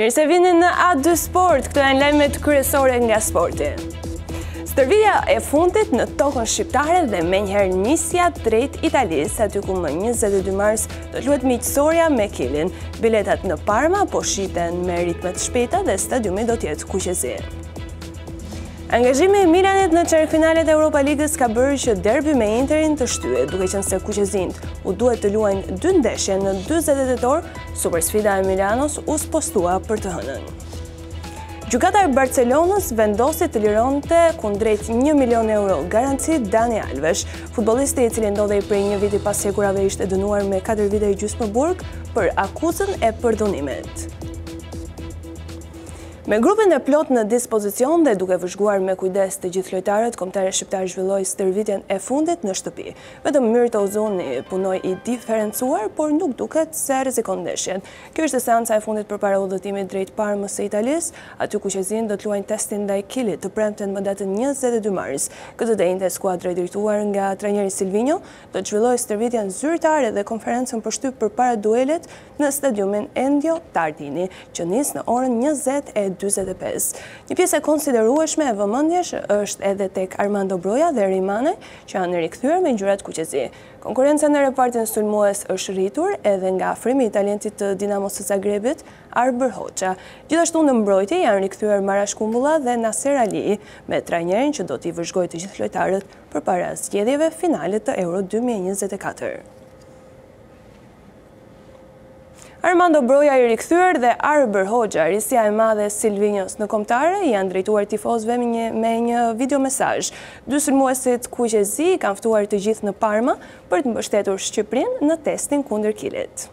Mirë se vini në A2 Sport, këto janë lajmet kryesore nga sporti. Stërvitja e fundit në tokën shqiptare dhe menjëherë nisja drejt Italisë, aty ku më 22 mars do të luhet miqësorja me Kilin. Biletat në Parma po shiten me ritme të shpejta dhe stadiumi do të jetë kuqezi. Angazhimi i Milanit në çerekfinalet e Europa Ligës ka bërë që derbi me Interin të shtyhet, duke qenë se kuqezinjtë u duhet të luajnë dy ndeshje në dyzet e tetë orë, supersfida e Milanos u spostua për të hënën. Gjykata e Barcelonës vendosi të lironte kundrejt një milion euro garanci Dani Alves. Futbollisti i cili ndodhej prej një viti pas hekurave ishte dënuar me 4 vite e gjysmë burg për akuzën e përdhunimit. Me grupin e plotë në dispozicion dhe duke vëzhguar me kujdes të gjithë lojtarët, Kombëtarja shqiptare zhvilloi stërvitjen e fundit në shtëpi. Vetëm Myrto Uzuni punoi i diferencuar, por nuk duket se rrezikon ndeshjen. Kjo ishte seanca e fundit përpara udhëtimit drejt Parmës së Italisë. Aty kuqezinjtë do të luajnë testin ndaj Kilit të premten më datën njëzet e dy mars. Këtë të enjte skuadra e drejtuar nga trajneri Silvinjo do të zhvillojë stërvitjen zyrtare dhe konferencën për shtyp përpara duelit në stadiumin Ennio Tardini, që nis në orën njëzet e dyzet e pesë. Një pjesë e konsiderueshme e vëmendjes është edhe tek Armando Broja dhe Rey Manaj, që janë rikthyer me ngjyrat kuqezi. Konkurrenca në repartin sulmues është rritur edhe nga afrimi i talentit të Dinamos së Zagrebit, Arbër Hoxha. Gjithashtu në mbrojtje janë rikthyer Marash Kumbulla dhe Naser Aliji, me trajnerin që do t'i vëzhgojë të gjithë lojtarët përpara zgjedhjeve finale të Euro dy mijë e njëzet e katër. Armando Broja i rikthyer dhe Arbër Hoxha, risia e madhe e Silvinjos në Kombëtare, u janë drejtuar tifozëve me një videomesazh. Dy sulmuesit kuqezi i kanë ftuar të gjithë në Parma për të mbështetur Shqipërinë në testin kundër Kilit.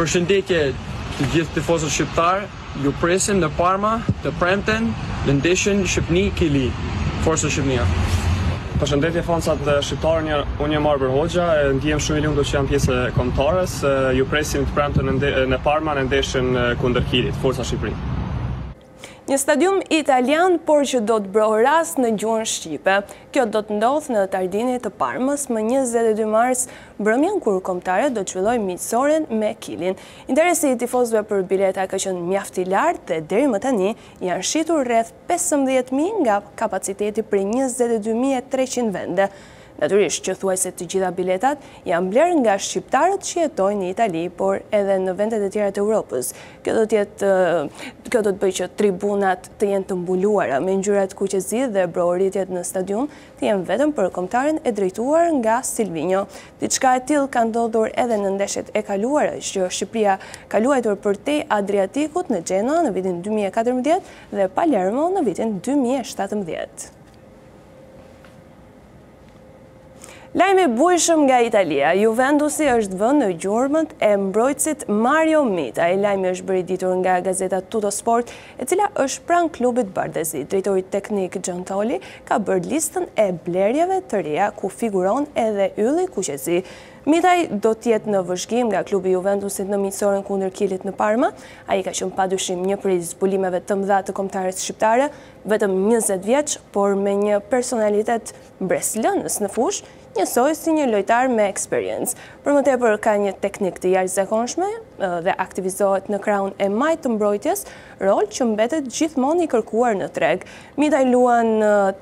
Përshëndetje të gjithë tifozët shqiptarë. Ju presim në Parma të premten në ndeshjen Shqipni Kili. Forca Shqipnia. Përshëndetje fansat shqiptarë, një, unë jam Arbër Hoxha, e ndihem shumë i lumtur që jam pjesë e kombëtares, ju presim të premten në Parma në ndeshjen kundër Kilit, Forca Shqipëri. Një stadium italian, por që do të brohorasë në gjuhën shqipe. Kjo do të ndodhë në Tardini të Parmës më 22 mars, mbrëmjen kur kombëtarja do të zhvillojë miqësoren me Kilin. Interesi i tifozëve për bileta ka qenë mjaft i lartë dhe deri më tani janë shitur rreth pesëmbëdhjetë mijë nga kapaciteti prej njëzet e dy mijë e treqind vende. Natyrisht që thuajse të gjitha biletat janë blerë nga shqiptarët që jetojnë në Itali por edhe në vendet e tjera të Europës. Kjo do të bëjë që tribunat të jenë të mbuluara me ngjyrat kuqezi dhe brohoritjet në stadium të jenë vetëm për kombëtaren e drejtuar nga Silvinjo. Diçka e tillë ka ndodhur edhe në ndeshjet e kaluara që Shqipëria ka luajtur përtej Adriatikut në Xhenova në vitin dy mijë e katërmbëdhjetë dhe Palermo në vitin dy mijë e shtatëmbëdhjetë. Lajm i bujshëm nga Italia, Juventusi është vënë në gjurmët e mbrojtësit Mario Mitaj. Lajmi është bërë i ditur nga gazeta Tuttosport e cila është pranë klubit bardhezi. Drejtori teknik Giuntoli ka bërë listën e blerjeve të reja, ku figuron edhe ylli kuqezi. Mitaj do të jetë në vëzhgim nga klubi i Juventusit në miqësoren kundër Kilit në Parma. Ai ka qenë padyshim një prej zbulimeve të mëdha të kombëtares shqiptare, vetëm njëzet vjeç, por me një personalitet mbresëlënës në fushë, njësoj si një lojtar me eksperiencë. Për më tepër ka një teknikë të jashtëzakonshme dhe aktivizohet në krahun e majtë të mbrojtjes, rol që mbetet gjithmonë i kërkuar në treg. Mitaj luan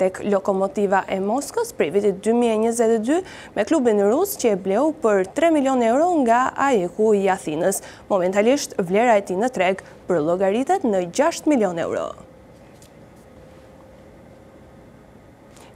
tek Lokomotiva e Moskës prej vitit dy mijë e njëzet e dy me klubin rus që e bleu për tre milionë euro nga AEK-u i Athinës. Momentalisht vlera e tij në treg përllogaritet në gjashtë milionë euro.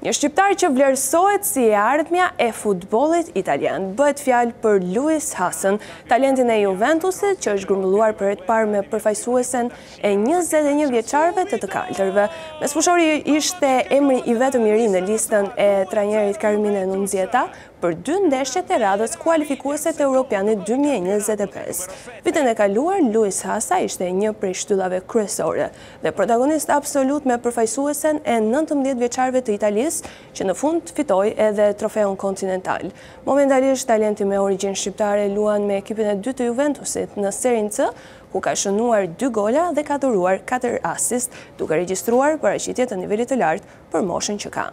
Një shqiptar që vlerësohet si e ardhmja e futbollit italian. Bëhet fjalë për Luis Hasën, talentin e Juventusit që është grumbulluar për herë të parë me përfaqësuesen e njëzet e një vjeçarëve të të kaltërve. Mesfushori ishte emri i vetëm i ri në listën e trajnerit Carmine Nunziata për dy ndeshjet e radhës kualifikuese të Europianit dy mijë e njëzet e pesë. Vitin e kaluar Luis Hasa ishte një prej shtyllave kryesore dhe protagonist absolut me përfaqësuesen e nëntëmbëdhjetë vjeçarëve të Italisë, që në fund fitoi edhe trofeun kontinental. Momentalisht talenti me origjinë shqiptare luan me ekipin e dytë të Juventusit në Serinë C, ku ka shënuar dy gola dhe ka dhuruar katër asist, duke regjistruar paraqitje të nivelit të lartë për moshën që ka.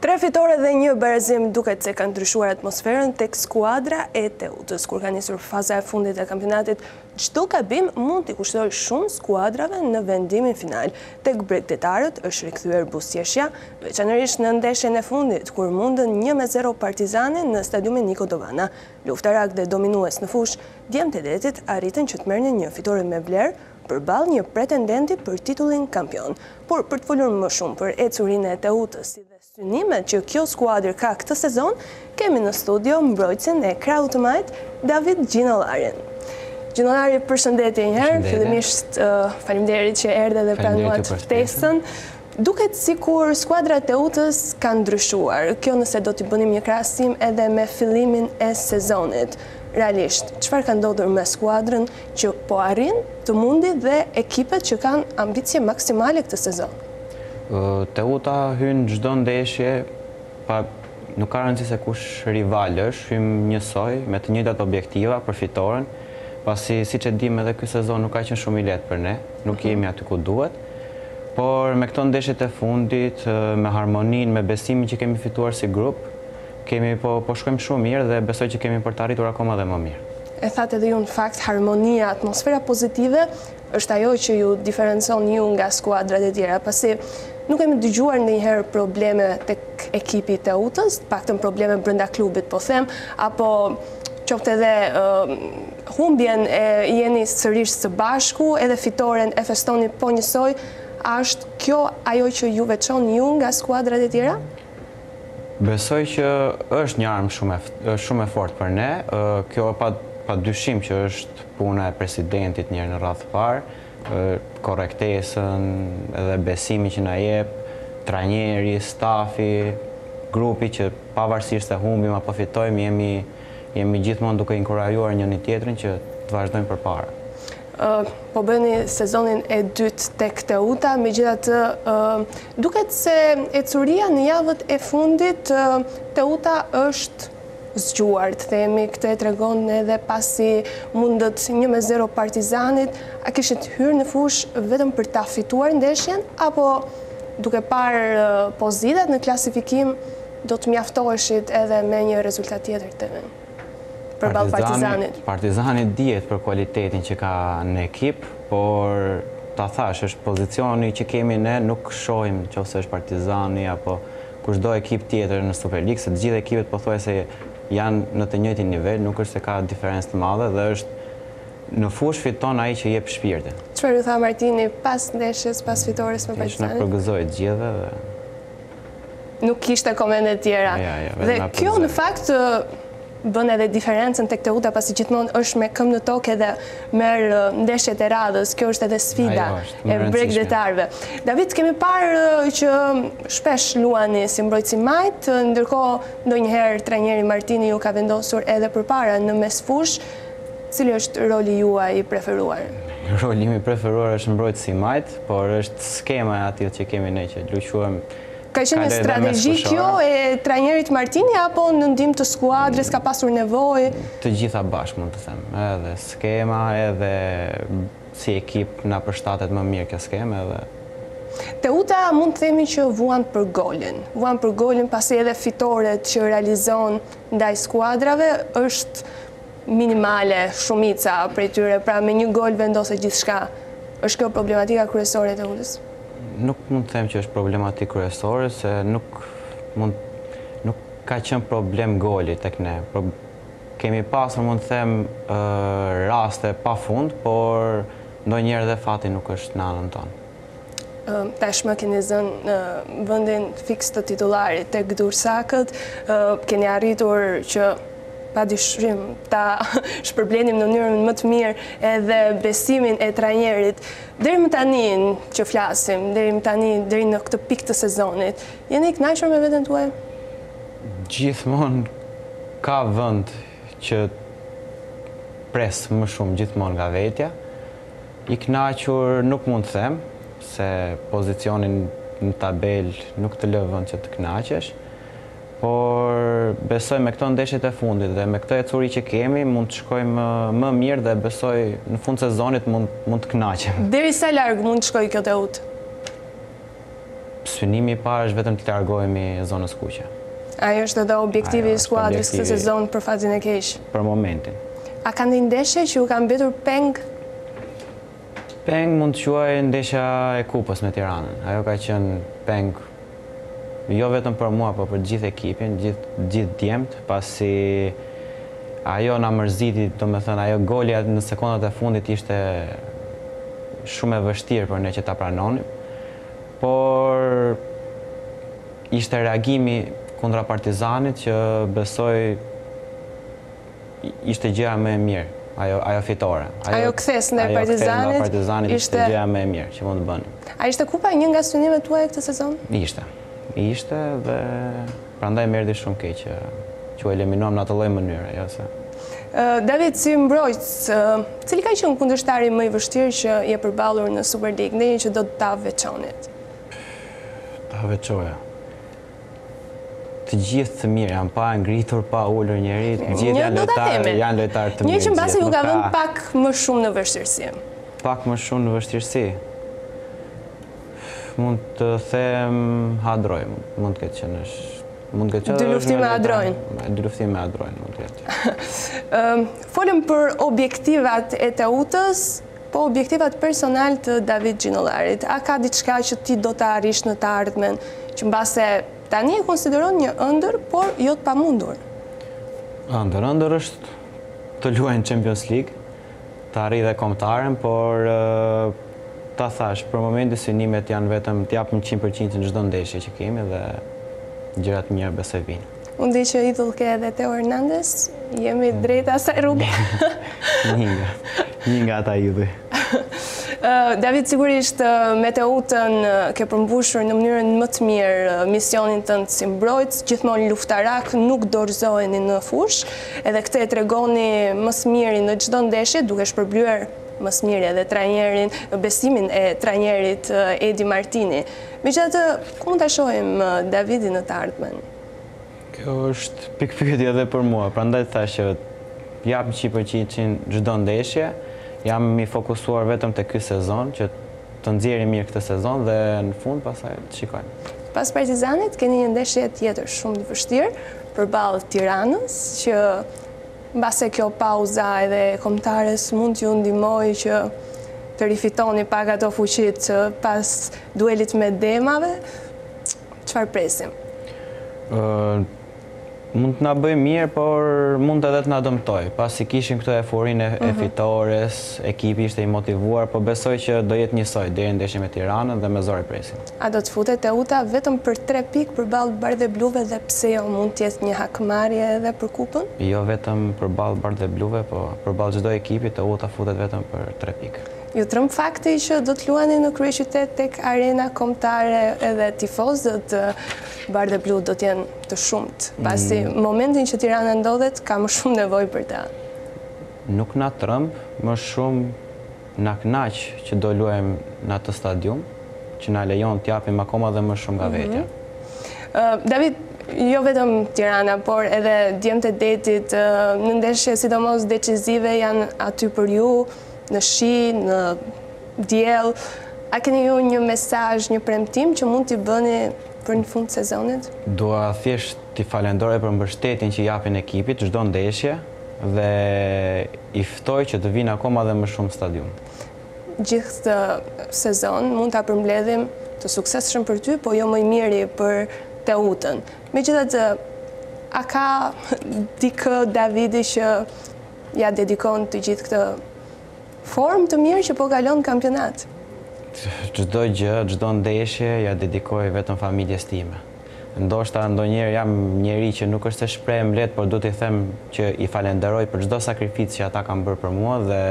Tre fitore dhe një barazim duket se kanë ndryshuar atmosferën tek skuadra e Teutës. Kur ka nisur faza e fundit e kampionatit, çdo gabim mund t'i kushtojë shumë skuadrave në renditjen finale. Tek bregdetarët është rikthyer buzëqeshja, veçanërisht në ndeshjen e fundit, kur mundën një me zero Partizanin në stadiumin Niko Dovana. Luftarakë dhe dominues në fushë, Djemtë e Detit arritën që të merrnin një fitore me vlerë, përballë një pretendenti për titullin kampion. Por për të folur më shumë për ecurinë e Teutës si dhe synimet që kjo skuadër ka këtë sezon, kemi në studio mbrojtësin e krahut të majtë, David Gjinollarin. Gjinollari, përshëndetje një herë, fillimisht faleminderit që erdhët dhe pranuat ftesën. Duket sikur skuadra e Teutës ka ndryshuar, kjo nëse do t'i bënim një krahasim edhe me fillimin e sezonit. Realisht, çfarë ka ndodhur me skuadrën që po arrin të mundë dhe ekipet që kanë ambicie maksimale këtë sezon. Teuta hyn çdo ndeshje pa nuk ka rëndësi se kush rival është, hyjmë njësoj, me të njëjtat objektiva për fitoren, pasi siç e dimë edhe ky sezon nuk ka qenë shumë i lehtë për ne, nuk jemi aty ku duhet. Por me këto ndeshjet e fundit, me harmoninë, me besimin që kemi fituar si grup, Kemi po po shkojmë shumë mirë dhe besoj që kemi për të arritur akoma dhe më mirë. E thatë edhe ju në fakt harmonia, atmosfera pozitive është ajo që ju diferencon ju nga skuadrat e tjera, pasi nuk kemi dëgjuar ndonjëherë probleme tek ekipi i Teutës, të paktën probleme brenda klubit po them, apo qoftë edhe uh, humbjen e jeni sërish së bashku, edhe fitoren e festoni po njësoj, a është kjo ajo që ju veçon ju nga skuadrat e tjera? Besoj që është një armë shumë e shumë e fortë për ne. Kjo pa pa dyshim që është puna e presidentit një herë në rradhë të parë, korrektesa dhe besimin që na jep trajneri, stafi, grupi që pavarësisht se humbim apo fitojmë jemi Jemi gjithmonë duke inkurajuar njëri-tjetrin që të vazhdojmë përpara. Po bëni sezonin e dytë tek Teuta, megjithatë duket se ecuria në javët e fundit Teuta është zgjuar, të themi, këtë e tregon edhe pasi mundët një me zero Partizanin, a kishit hyrë në fushë vetëm për ta fituar ndeshjen apo duke parë pozitat në klasifikim, do të mjaftoheshit edhe me një rezultat tjetër të rëndë përballë Partizanit. Partizani dihet për kualitetin që ka në ekip, por ta thash, është pozicioni që kemi ne, nuk shohim nëse është Partizani apo kushdo ekip tjetër në Superligë, se të gjitha ekipet pothuajse janë në të njëjtin nivel, nuk është se ka diferencë të madhe dhe është në fushë fiton ai që jep shpirtin. Çfarë ju tha Martini pas ndeshjes, pas fitores me Partizanin? Që na përgëzoi të gjithëve dhe Nuk kishte komente të tjera. Jo, jo, vetëm Dhe na kjo përgëzoi. në fakt ë, bën edhe diferencën tek Teuta pasi gjithmonë është me këmbë në tokë edhe merr ë, ndeshjet e radhës. Kjo është edhe sfida Ajo është, më e rëndësishme. bregdetarëve. David, kemi parë ë, që shpesh luani si mbrojtës i majtë, ndërkohë ndonjëherë trajneri Martini ju ka vendosur edhe përpara në mesfushë. Cili është roli juaj i preferuar? Roli im i preferuar është mbrojtës i majtë, por është skema e atillë që kemi ne që luajmë Ka qenë një strategji kjo e trajnerit Martini apo në ndihmë të skuadrës ka pasur nevojë? Të gjitha bashkë mund të them, edhe skema edhe si ekip na përshtatet më mirë kjo skemë edhe. Teuta mund të themi që vuan për golin, vuan për golin pasi edhe fitoret që realizon ndaj skuadrave është minimale shumica prej tyre, pra me një gol vendoset gjithçka. Është kjo problematika kryesore e Teutës? Nuk mund të them që është problematikë kryesore se nuk mund nuk ka qenë problem goli tek ne. Kemi pasur mund të them raste pafund, por ndonjëherë edhe fati nuk është në anën tonë. tashmë keni zënë vendin fiks të titullarit tek dursakët, keni arritur që padyshim ta shpërblenim në mënyrën më të mirë edhe besimin e trajnerit. Deri më tani që flasim, deri më tani, deri në këtë pikë të sezonit, jeni i kënaqur me veten tuaj? Gjithmonë ka vend që pres më shumë gjithmonë nga vetja. I kënaqur nuk mund të them, se pozicioni në tabelë nuk të lë vend që të kënaqesh, por besoj me këto ndeshjet e fundit dhe me këtë ecuri që kemi mund të shkojmë më mirë dhe besoj në fund sezonit mund të kënaqem. Deri sa larg mund të shkojë kjo Teutë? synimi i parë është vetëm të largohemi zonës kuqe. Ai është edhe objektivi i skuadrës këtë sezon për fatin e keq. Për momentin. A ka ndonjë ndeshje që ju ka mbetur peng? Peng mund të quaj ndeshja e Kupës me Tiranën. Ajo ka qenë peng jo vetëm për mua, po për gjithë ekipin, gjithë djemtë, pasi ajo na mërziti, domethënë ajo goli në sekondat e fundit ishte shumë e vështirë për ne që ta pranonim. por ishte reagimi kundra Partizanit që besoj ishte gjëja më e mirë, ajo ajo fitore. Ajo kthesë ndaj Partizanit. Partizanit ishte gjëja më e mirë që mund të bënim. A ishte kupa një nga synimet tuaja këtë sezon? Ishte. Ishte dhe Prandaj më erdhi shumë keq që që u eliminuam në atë lloj mënyre, jo se. David, si mbrojtës, cili ka qenë kundërshtari më i vështirë që je përballur në Superligë, ndonjë që do ta veçonit? Ta veçoja. Të gjithë të mirë janë, pa ngritur, pa ulur njeri, të gjithë janë lojtarë, janë lojtarë të mirë. Një që mbase ju ka vënë pak më shumë në vështirësi. Pak më shumë në vështirësi. Mund të them Hadroj, mund të ketë qenë. Mund të ketë... Dyluftimi me Hadrojn. Dyluftimi me Hadrojn, mund të ketë. Folëm për objektivat e Teutës, po objektivat personale të David Gjinollarit. A ka diçka që ti do ta arrish në të ardhmen, që mbase tani e konsideron një ëndërr, por jo të pamundur? Ëndërr, ëndërr është të luaj në Champions League, të arrij dhe kombëtaren, por ta thashë, për momentin synimet janë vetëm të japim qind për qind në çdo ndeshje që kemi dhe gjëra të mira besoj vijnë. Unë di që idhull ke edhe Teo Hernandez, jemi drejt asaj rruge. Një nga, një nga ata idhuj. David, sigurisht me Teutën ke përmbushur në mënyrën më të mirë misionin tënd si mbrojtës, gjithmonë luftarak, nuk dorëzoheni në fushë. Edhe këtë e tregoni më së miri në çdo ndeshje duke shpërblyer më së miri edhe trajnerin, besimin e trajnerit Edi Martini. Megjithatë, ku mund ta shohim Davidin në të ardhmen? Kjo është pikëpyetje edhe për mua, prandaj thashë që jap njëqind përqind çdo ndeshje, jam i fokusuar vetëm te ky sezon që Të nxjerrim mirë këtë sezon dhe në fund pastaj të shikojmë. Pas Partizanit keni një ndeshje tjetër shumë të vështirë përballë Tiranës që mbase kjo pauza edhe e kombëtares mund t'ju ndihmojë që të rifitoni pak ato fuqitë pas duelit me Demave. Çfarë presim? Mund të na bëjë mirë, por mund edhe të na dëmtojë, pasi kishim këtë euforinë e fitores, ekipi ishte i motivuar, po besoj që do jetë njësoj deri në ndeshjen me Tiranën dhe me zor e presim. A do të futet Teuta vetëm për tre pikë përballë bardhebluve dhe pse jo, mund të jetë një hakmarrje edhe për Kupën? Jo vetëm përballë bardhebluve, po përballë çdo ekipi, Teuta futet vetëm për tre pikë. Ju tremb fakti që do të luani në kryeqytet tek Arena Kombëtare edhe tifozët Bardheblu do të jenë të shumtë, pasi momentin që Tirana ndodhet ka më shumë nevojë për ta. Nuk na tremb, më shumë na kënaq që do luajmë në atë stadium, që na lejon të japim akoma dhe më shumë nga vetja. David, jo vetëm Tirana, por edhe Djemtë e Detit, në ndeshje sidomos decizive janë aty për ju, në shi, në diell. A keni ju një mesazh, një premtim që mund t'i bëni për në fund sezonit? Dua thjesht t'i falenderoj për mbështetjen që i japin ekipit çdo ndeshje dhe i ftoj që të vijnë akoma dhe më shumë në stadium. Gjithë këtë sezon mund ta përmbledhim të suksesshëm për ty, po jo më i miri për Teutën. Megjithatë, a ka dikë Davidi që ia dedikon të gjithë këtë Formë të mirë që po kalon në kampionat. Çdo gjë, çdo ndeshje ia dedikoj vetëm familjes time. Ndoshta ndonjëherë jam njeri që nuk është se shprehem lehtë, por duhet t'i them që i falenderoj për çdo sakrificë që ata kanë bërë për mua dhe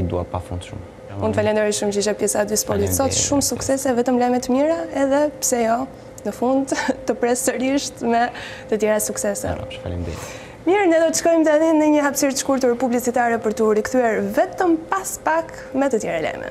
i dua pafund shumë. Unë të falenderoj shumë që ishe pjesë e Aty Sportit sot, shumë suksese, vetëm lajme të mira edhe, pse jo, në fund të pres sërish me të tjera suksese. Faleminderit. Mirë, ne do të shkojmë tani në një hapësirë të shkurtër publicitare për t'u rikthyer vetëm pas pak me të tjera lajme.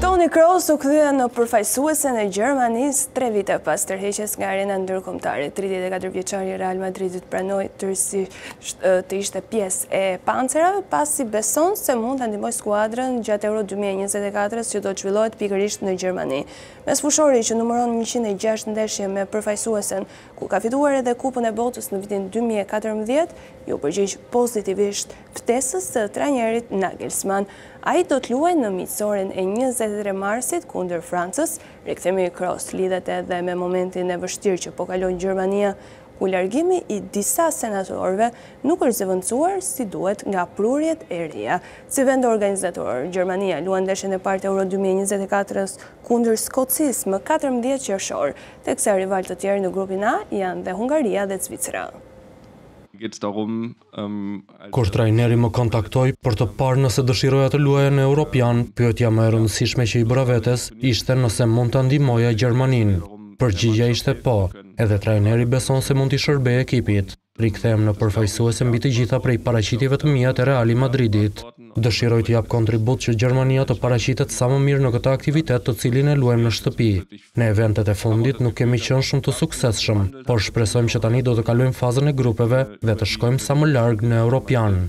Toni Kroos u kthye në përfaqësuesen e Gjermanisë tre vite pas tërheqjes nga arena ndërkombëtare. 34 vjeçari i Real Madridit pranoi sërish të ishte pjesë e pancerave, pasi beson se mund ta ndihmojë skuadrën gjatë Euro 2024-s që do të zhvillohet pikërisht në Gjermani. Mesfushori që numëron njëqind e gjashtë ndeshje me përfaqësuesen, ku ka fituar edhe Kupën e Botës në vitin dy mijë e katërmbëdhjetë, iu përgjigj pozitivisht ftesës së trajnerit Nagelsmann. Ai do të luajë në miqësoren e njëzet e tre marsit kundër Francës. Rikthimi i Kroos lidhet edhe me momentin e vështirë që po kalon Gjermania, ku largimi i disa senatorëve nuk është zëvendësuar si duhet nga prurjet e reja. Si vend organizator, Gjermania luan ndeshjen e parë të Euro dy mijë e njëzet e katër-s kundër Skocisë më katërmbëdhjetë qershor, teksa rivalë të tjerë në grupin A janë dhe Hungaria dhe Zvicra. Geht's darum, Kur trajneri më kontaktoi për të parë nëse dëshiroja të luaja në Europian, pyetja më e rëndësishme që i bëra vetes ishte nëse mund ta ndihmoja Gjermaninë. Përgjigja ishte po, edhe trajneri beson se mund t'i shërbej ekipit. Rikthehem në përfaqësuese mbi të gjitha prej paraqitjeve të mia te Reali i Madridit. Dëshiroj të jap kontribut që Gjermania të paraqitet sa më mirë në këtë aktivitet të cilin e luajmë në shtëpi. Në eventet e fundit nuk kemi qenë shumë të suksesshëm, por shpresojmë që tani do të kalojmë fazën e grupeve dhe të shkojmë sa më larg në Europian.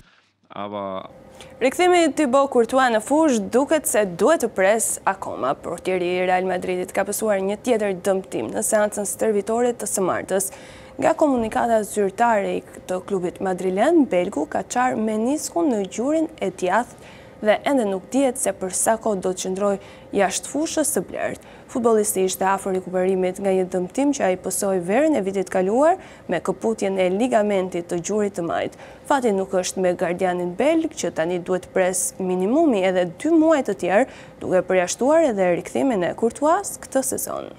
Rikthimi i Thibaut Courtois në fushë duket se duhet të presë akoma. Portieri i Real Madridit ka pësuar një tjetër dëmtim në seancën stërvitore të së martës. Nga komunikata zyrtare e klubit madrilen, belgu ka çarë meniskun në gjurin e djathtë dhe ende nuk dihet se për sa kohë do të qëndrojë jashtë fushës së blertë. Futbollisti ishte afër rikuperimit nga një dëmtim që ai pësoi verën e vitit të kaluar me këputjen e ligamentit të gjurit të majtë. Fati nuk është me gardianin belg që tani duhet të presë minimumi edhe dy muaj të tjerë duke përjashtuar edhe rikthimin e Courtois këtë sezon.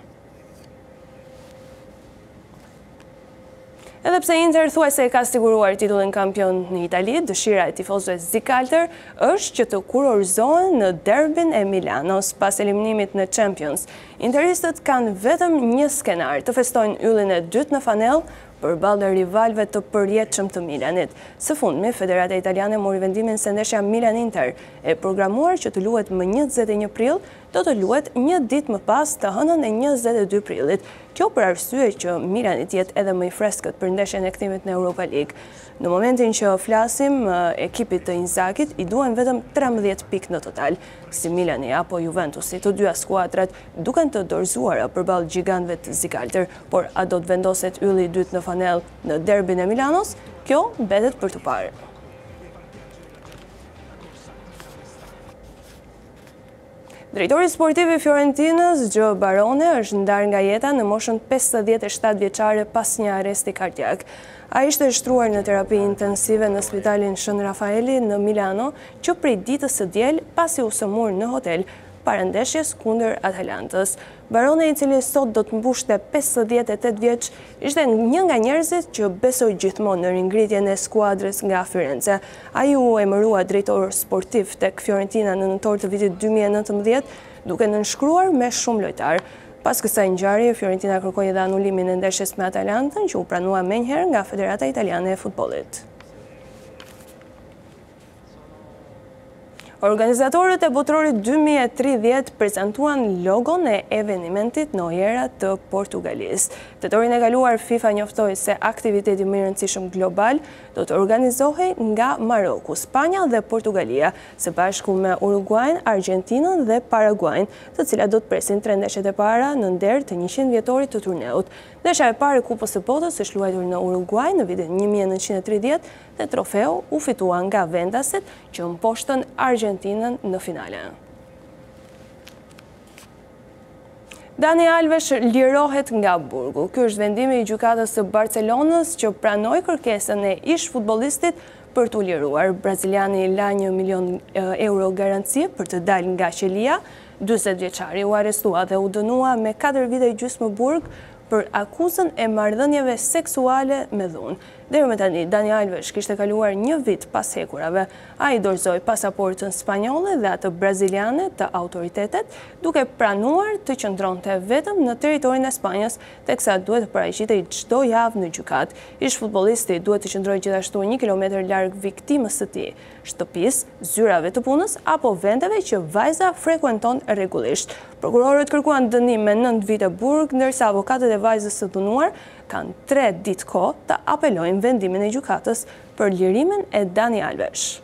Edhe pse Inter thuajse e ka siguruar titullin kampion në Itali, dëshira e tifozëve zikaltër është që të kurorëzohen në derbin e Milanos pas eliminimit në Champions. Interistët kanë vetëm një skenar, të festojnë yllin e dytë në fanellë përballë rivalëve të përjetshëm të Milanit. Së fundmi, Federata Italiane mori vendimin se ndeshja Milan-Inter, e programuar që të luhet më njëzet e një prill, do të luhet një ditë më pas të hënën e njëzet e dy prillit. Kjo për arsye që Milani të jetë edhe më i freskët për ndeshjen e kthimit në Europa League. Në momentin që flasim, ekipit të Inzaghi-t i duhen vetëm trembëdhjetë pikë në total. Si Milani apo Juventusi, të dyja skuadrat duken të dorëzuara përballë gjigantëve zikaltër, por a do të vendoset ylli i dytë në fanellë në derbin e Milanos? Kjo mbetet për t'u parë. Drejtori sportiv i Fiorentinës, Joe Barone, është ndarë nga jeta në moshën pesëdhjetë e shtatë vjeçare pas një arresti kardiak. Ai ishte shtruar në terapi intensive në spitalin Shën Rafaeli në Milano që prej ditës së diel pasi u sëmur në hotel para ndeshjes kundër Atalantës. Barone i cili sot do të mbushte pesëdhjetë e tetë vjeç, ishte një nga njerëzit që besoi gjithmonë në ringritjen e skuadrës nga Firence. Ai u emërua drejtor sportiv tek Fiorentina në nëntor të vitit dy mijë e nëntëmbëdhjetë, duke nënshkruar me shumë lojtarë. Pas kësaj ngjarje, Fiorentina kërkoi edhe anulimin e ndeshjes me Atalantën, që u pranua menjëherë nga Federata Italiane e Futbollit. Organizatorët e Botërorit dy mijë e tridhjetë prezantuan logon e evenimentit në Oeiras të Portugalisë. Tetorin e kaluar FIFA njoftoi se aktiviteti më i rëndësishëm global do të organizohej nga Maroku, Spanja dhe Portugalia, së bashku me Uruguajn, Argjentinën dhe Paraguajn, të cilat do të presin tre ndeshjet e para në nder të njëqind vjetorit të turneut. Ndeshja e parë e Kupës së Botës është luajtur në Uruguaj në vitin një mijë e nëntëqind e tridhjetë dhe trofeu u fitua nga vendasit që mposhtën Argjentinën në finale. Dani Alves lirohet nga burgu. Ky është vendimi i gjykatës së Barcelonës që pranoi kërkesën e ish-futbollistit për t'u liruar. Braziliani la një milion euro garanci për të dalë nga qelia. Dyzet vjeçari u arrestua dhe u dënua me katër vite e gjysmë burg për akuzën e marrëdhënieve seksuale me dhunë. Deri më tani, Dani Alves kishte kaluar një vit pas hekurave. Ai dorëzoi pasaportën spanjolle dhe atë braziliane te autoritetet, duke pranuar të qëndronte vetëm në territorin e Spanjës, teksa duhet të paraqitej çdo javë në gjykatë. Ish-futbollisti duhet të qëndrojë gjithashtu një kilometër larg viktimës së tij, shtëpisë, zyrave të punës apo vendeve që vajza frekuenton rregullisht. Prokurorët kërkuan dënim me nëntë vite burg, ndërsa avokatët e vajzës së dhunuar kanë tre ditë kohë ta apelojnë vendimin e gjykatës për lirimin e Dani Alvesh.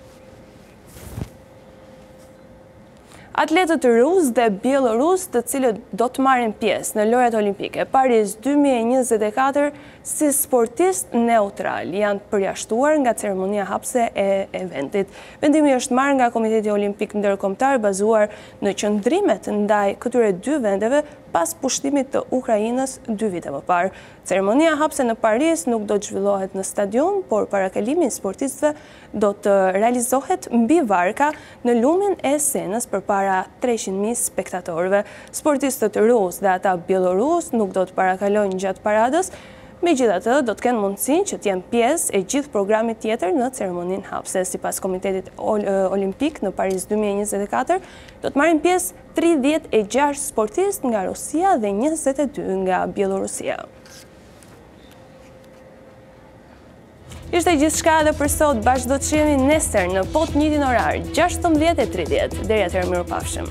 Atletët rusë dhe bjellorusë të cilët do të marrin pjesë në Lojrat Olimpike Paris dy mijë e njëzet e katër si sportistë neutralë janë përjashtuar nga ceremonia hapëse e eventit. Vendimi është marrë nga Komiteti Olimpik Ndërkombëtar bazuar në qëndrimet ndaj këtyre dy vendeve pas pushtimit të Ukrainës dy vite më parë. Ceremonia hapëse në Paris nuk do të zhvillohet në stadion, por parakalimi i sportistëve do të realizohet mbi varka në lumin e Senës përpara treqind mijë spektatorëve. Sportistët rusë dhe ata bjellorusë nuk do të parakalojnë gjatë paradës, megjithatë do të kenë mundësinë që të jenë pjesë e gjithë programit tjetër në ceremoninë hapëse. Sipas Komitetit Olimpik në Paris dy mijë e njëzet e katër do të marrin pjesë tridhjetë e gjashtë sportistë nga Rusia dhe njëzet e dy nga Bjellorusia. Ishte gjithçka edhe për sot, bashkë do të jemi nesër në po të njëjtin orar, 16:30. Deri atëherë mirupafshim.